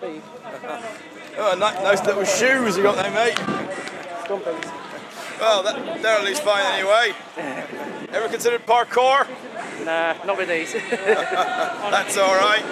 speed. Oh, nice, little shoes you got there, mate. Stumpings. Well, that, they're at least fine anyway. Ever considered parkour? Nah, not with these. That's all right.